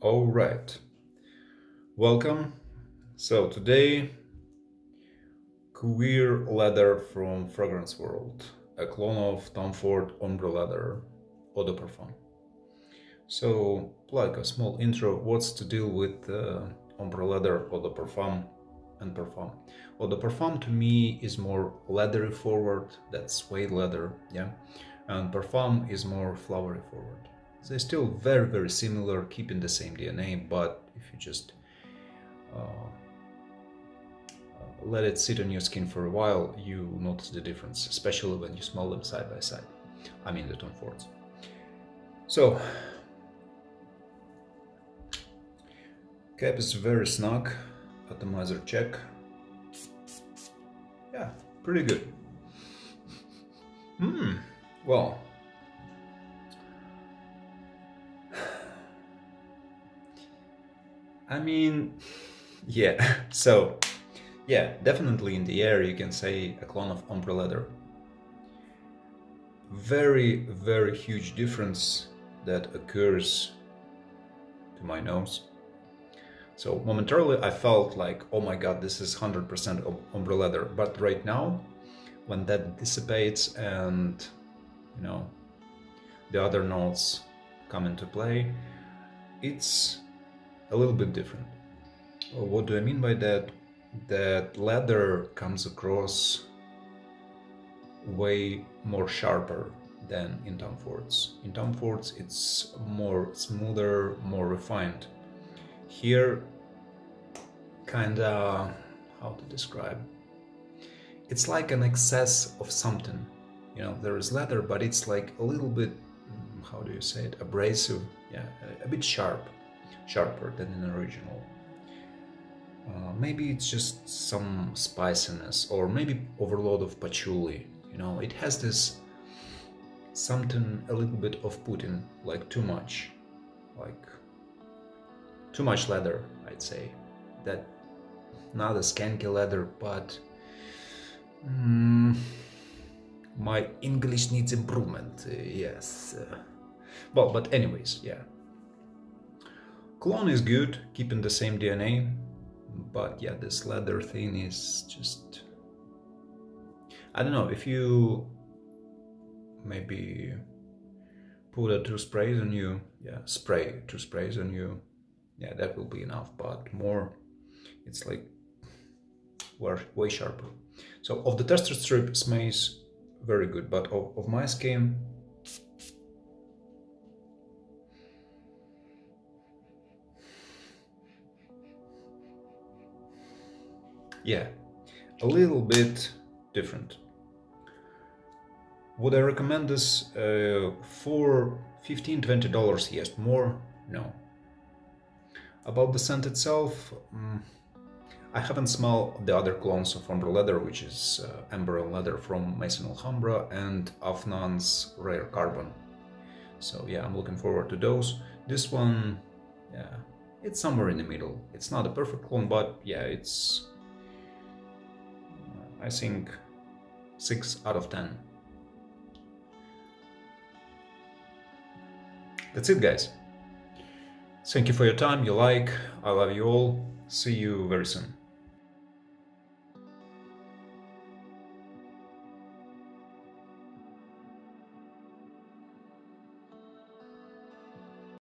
All right. Welcome. So today, Cuir Leather from Fragrance World, a clone of Tom Ford Ombre Leather Eau de Parfum. So, like a small intro, what's to deal with uh, Ombre Leather Eau de Parfum and Parfum? Eau de Parfum to me is more leathery forward, that's suede leather, yeah, and Parfum is more flowery forward. They're still very, very similar, keeping the same DNA, but if you just uh, let it sit on your skin for a while, you notice the difference, especially when you smell them side by side. I mean the Tom Fords. So, cap is very snug, atomizer check. Yeah, pretty good. Hmm, well, I mean, yeah, so, yeah, definitely in the air you can say a clone of Ombre Leather. Very, very huge difference that occurs to my nose. So momentarily I felt like, oh my god, this is 100% Ombre Leather. But right now, when that dissipates and, you know, the other notes come into play, it's a little bit different. Oh, what do I mean by that? That leather comes across way more sharper than in Tom Fords. In Tom Fords it's more smoother, more refined. Here, kinda, how to describe? It's like an excess of something. You know, there is leather, but it's like a little bit, how do you say it, abrasive, yeah, a bit sharp sharper than in original. Uh, maybe it's just some spiciness or maybe overload of patchouli. You know, it has this something a little bit of putting, like too much, like too much leather, I'd say. That not a skanky leather, but mm, my English needs improvement. Uh, yes. Uh, well, but anyways, yeah. Clone is good, keeping the same DNA, but yeah, this leather thing is just... I don't know, if you maybe put a two sprays on you, yeah, spray two sprays on you, yeah, that will be enough, but more, it's like way sharper. So of the tester strip, smells very good, but of, of my skin, yeah, a little bit different. Would I recommend this uh, for 15 20 dollars? Yes, more? No. About the scent itself, um, I haven't smelled the other clones of Ombre Leather, which is uh, Amber Leather from Maison Alhambra and Afnan's Rare Carbon. So yeah, I'm looking forward to those. This one, yeah, it's somewhere in the middle. It's not a perfect clone, but yeah, it's I think 6 out of 10. That's it guys. Thank you for your time, your like, I love you all, see you very soon.